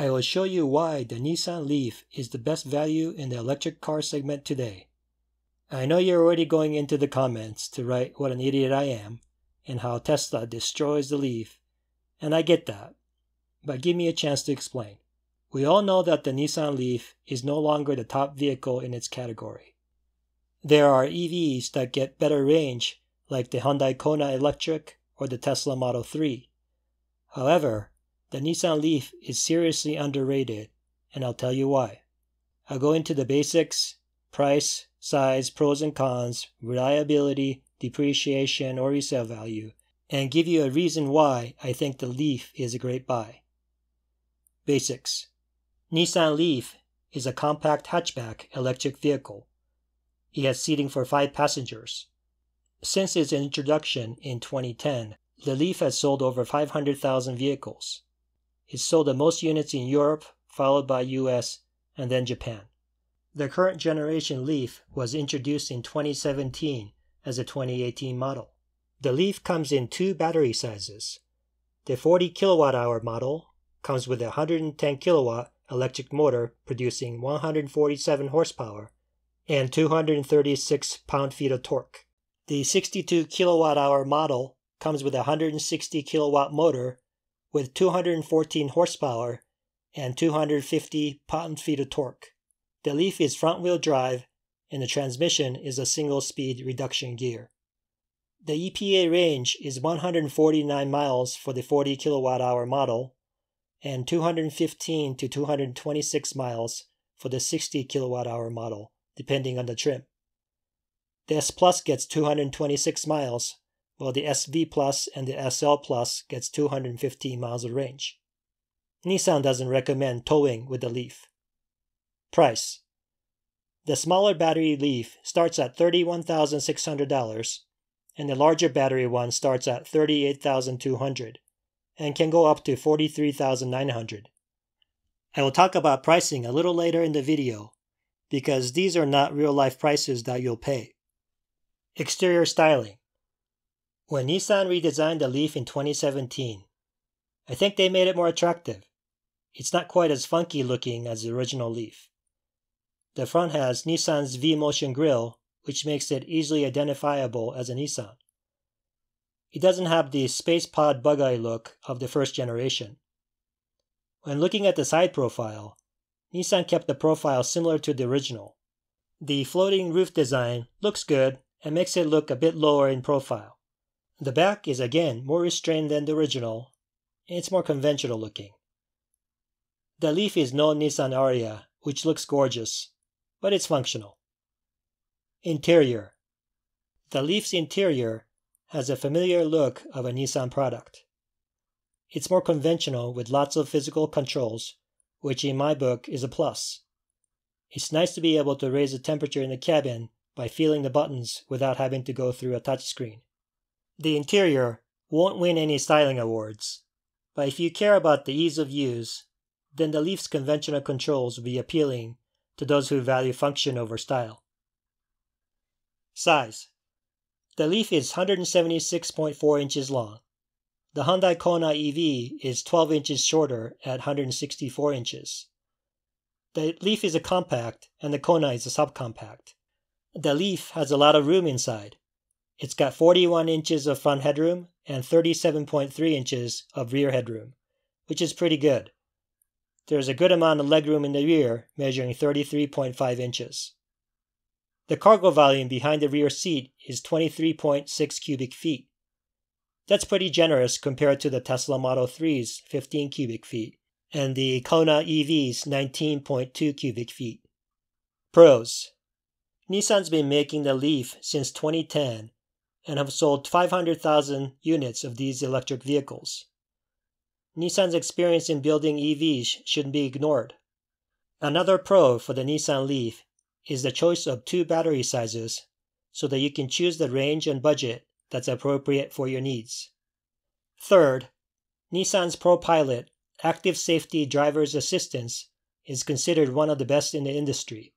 I will show you why the Nissan Leaf is the best value in the electric car segment today. I know you're already going into the comments to write what an idiot I am and how Tesla destroys the Leaf, and I get that. But give me a chance to explain. We all know that the Nissan Leaf is no longer the top vehicle in its category. There are EVs that get better range, like the Hyundai Kona Electric or the Tesla Model 3. However, the Nissan Leaf is seriously underrated, and I'll tell you why. I'll go into the basics, price, size, pros and cons, reliability, depreciation, or resale value, and give you a reason why I think the Leaf is a great buy. Basics Nissan Leaf is a compact hatchback electric vehicle. It has seating for five passengers. Since its introduction in 2010, the Leaf has sold over 500,000 vehicles. It sold the most units in Europe, followed by US, and then Japan. The current generation Leaf was introduced in 2017 as a 2018 model. The Leaf comes in two battery sizes. The 40 kilowatt hour model comes with a 110 kilowatt electric motor producing 147 horsepower and 236 pound-feet of torque. The 62 kilowatt hour model comes with a 160 kilowatt motor with 214 horsepower and 250 pound-feet of torque. The Leaf is front-wheel drive and the transmission is a single-speed reduction gear. The EPA range is 149 miles for the 40 kilowatt hour model and 215 to 226 miles for the 60 kilowatt hour model, depending on the trim. The S Plus gets 226 miles, while the SV Plus and the SL Plus gets 215 miles of range. Nissan doesn't recommend towing with the Leaf. Price The smaller battery Leaf starts at $31,600 and the larger battery one starts at $38,200 and can go up to 43,900. I will talk about pricing a little later in the video because these are not real life prices that you'll pay. Exterior styling. When Nissan redesigned the Leaf in 2017, I think they made it more attractive. It's not quite as funky looking as the original Leaf. The front has Nissan's V-Motion grille, which makes it easily identifiable as a Nissan. It doesn't have the space pod bug eye look of the first generation. When looking at the side profile, Nissan kept the profile similar to the original. The floating roof design looks good and makes it look a bit lower in profile. The back is again more restrained than the original, and it's more conventional looking. The Leaf is no Nissan Ariya, which looks gorgeous, but it's functional. Interior The Leaf's interior has a familiar look of a Nissan product. It's more conventional with lots of physical controls, which in my book is a plus. It's nice to be able to raise the temperature in the cabin by feeling the buttons without having to go through a touchscreen. The interior won't win any styling awards, but if you care about the ease of use, then the Leaf's conventional controls will be appealing to those who value function over style. Size the Leaf is 176.4 inches long. The Hyundai Kona EV is 12 inches shorter at 164 inches. The Leaf is a compact and the Kona is a subcompact. The Leaf has a lot of room inside. It's got 41 inches of front headroom and 37.3 inches of rear headroom, which is pretty good. There's a good amount of legroom in the rear, measuring 33.5 inches. The cargo volume behind the rear seat is 23.6 cubic feet. That's pretty generous compared to the Tesla Model 3's 15 cubic feet and the Kona EV's 19.2 cubic feet. Pros Nissan's been making the Leaf since 2010 and have sold 500,000 units of these electric vehicles. Nissan's experience in building EVs shouldn't be ignored. Another pro for the Nissan Leaf is the choice of two battery sizes so that you can choose the range and budget that's appropriate for your needs. Third, Nissan's ProPilot active safety driver's assistance is considered one of the best in the industry.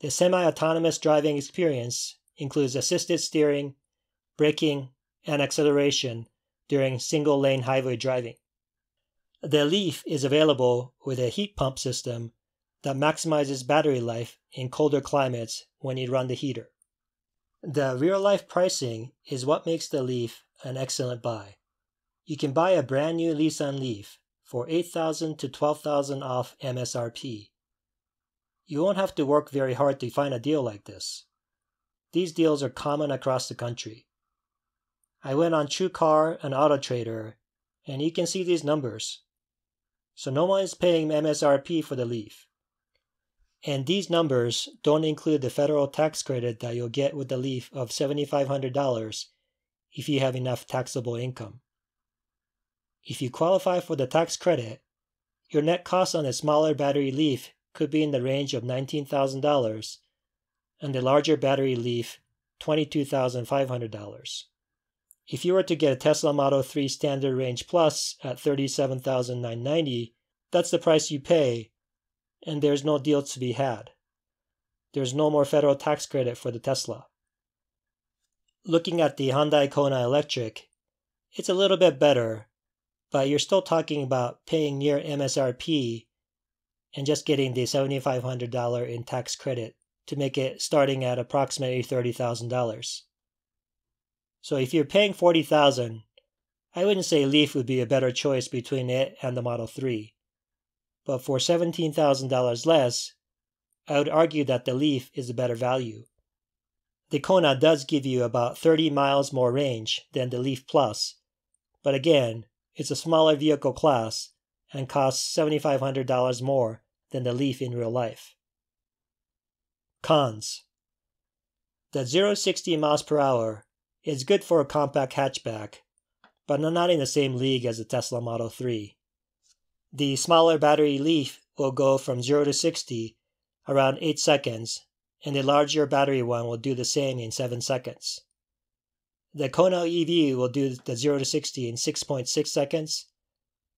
The semi autonomous driving experience includes assisted steering, braking, and acceleration during single lane highway driving. The Leaf is available with a heat pump system that maximizes battery life in colder climates when you run the heater. The real life pricing is what makes the Leaf an excellent buy. You can buy a brand new Nissan Leaf for 8000 to 12000 off MSRP. You won't have to work very hard to find a deal like this. These deals are common across the country. I went on TrueCar and AutoTrader, and you can see these numbers. So no one is paying MSRP for the Leaf. And these numbers don't include the federal tax credit that you'll get with the Leaf of $7,500 if you have enough taxable income. If you qualify for the tax credit, your net cost on a smaller battery Leaf could be in the range of $19,000 and the larger battery Leaf $22,500. If you were to get a Tesla Model 3 Standard Range Plus at 37,990, that's the price you pay, and there's no deal to be had. There's no more federal tax credit for the Tesla. Looking at the Hyundai Kona Electric, it's a little bit better, but you're still talking about paying near MSRP and just getting the $7,500 in tax credit to make it starting at approximately $30,000. So if you're paying 40,000, I wouldn't say Leaf would be a better choice between it and the Model 3. But for $17,000 less, I would argue that the Leaf is a better value. The Kona does give you about 30 miles more range than the Leaf Plus, but again, it's a smaller vehicle class and costs $7,500 more than the Leaf in real life. Cons The 0 60 miles per hour is good for a compact hatchback, but not in the same league as the Tesla Model 3. The smaller battery Leaf will go from 0 to 60 around 8 seconds, and the larger battery one will do the same in 7 seconds. The Kona EV will do the 0 to 60 in 6.6 seconds,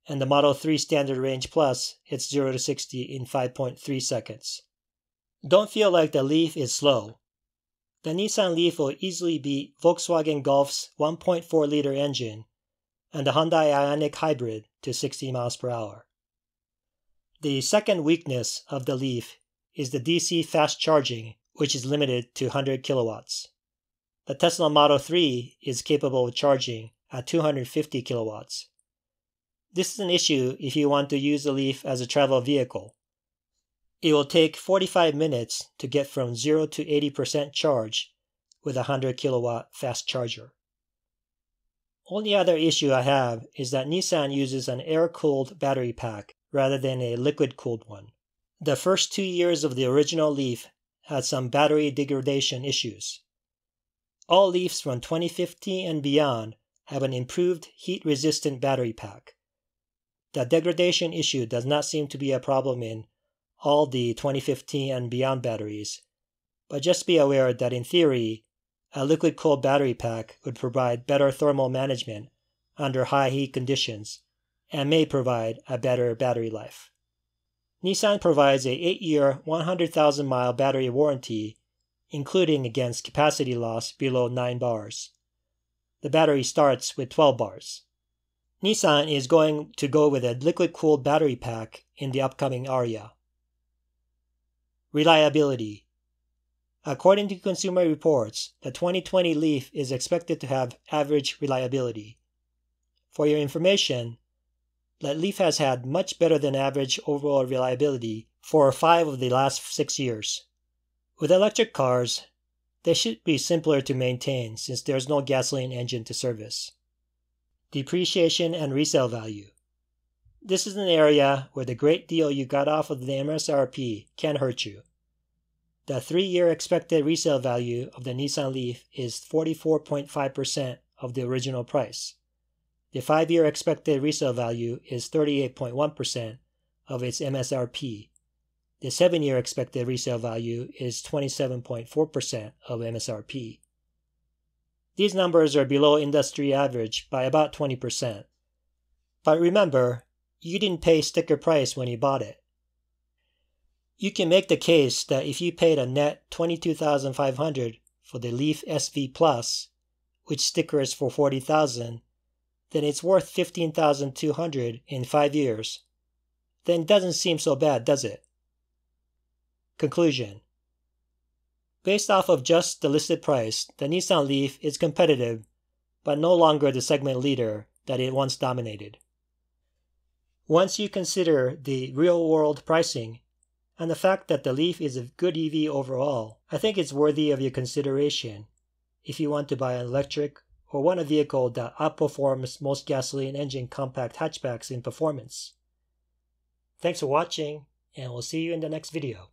and the Model 3 Standard Range Plus hits 0 to 60 in 5.3 seconds. Don't feel like the Leaf is slow. The Nissan Leaf will easily beat Volkswagen Golf's 1.4 liter engine and the Hyundai Ioniq Hybrid to 60 miles per hour. The second weakness of the Leaf is the DC fast charging, which is limited to 100 kilowatts. The Tesla Model 3 is capable of charging at 250 kilowatts. This is an issue if you want to use the Leaf as a travel vehicle. It will take 45 minutes to get from 0 to 80% charge with a 100 kilowatt fast charger. Only other issue I have is that Nissan uses an air cooled battery pack rather than a liquid cooled one. The first two years of the original Leaf had some battery degradation issues. All Leafs from 2015 and beyond have an improved heat resistant battery pack. The degradation issue does not seem to be a problem in all the 2015 and beyond batteries, but just be aware that in theory, a liquid cooled battery pack would provide better thermal management under high heat conditions and may provide a better battery life. Nissan provides a 8-year, 100,000 mile battery warranty, including against capacity loss below 9 bars. The battery starts with 12 bars. Nissan is going to go with a liquid cooled battery pack in the upcoming Ariya. Reliability. According to Consumer Reports, the 2020 Leaf is expected to have average reliability. For your information, that Leaf has had much better than average overall reliability for five of the last six years. With electric cars, they should be simpler to maintain since there's no gasoline engine to service. Depreciation and resale value. This is an area where the great deal you got off of the MSRP can hurt you. The three year expected resale value of the Nissan Leaf is 44.5% of the original price. The five year expected resale value is 38.1% of its MSRP. The seven year expected resale value is 27.4% of MSRP. These numbers are below industry average by about 20%. But remember, you didn't pay sticker price when you bought it. You can make the case that if you paid a net 22500 for the Leaf SV Plus, which sticker is for 40000 then it's worth 15,200 in 5 years. Then doesn't seem so bad, does it? Conclusion Based off of just the listed price, the Nissan Leaf is competitive, but no longer the segment leader that it once dominated. Once you consider the real world pricing and the fact that the Leaf is a good EV overall, I think it's worthy of your consideration if you want to buy an electric or want a vehicle that outperforms most gasoline engine compact hatchbacks in performance. Thanks for watching, and we'll see you in the next video.